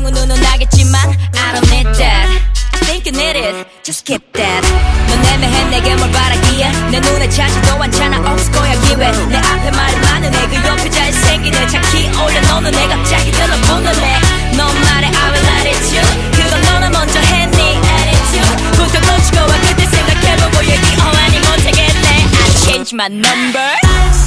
향후 눈은 나겠지만 I don't need that. I think you need it. Just keep that. 넌 애매해 내게 뭘 바라기에 내 눈에 차지도 않잖아. 없을 거야 기회. 내 앞에 말이 많은 애그 옆에 잘 생긴 애. 자키 올려 너는 내 갑자기 들어보는 애넌 말해 I will let it you. 그건 너나 먼저 했니 attitude 부터 고치고 와 그때 생각해보고 얘기 어 아니 못하겠네. I change my number.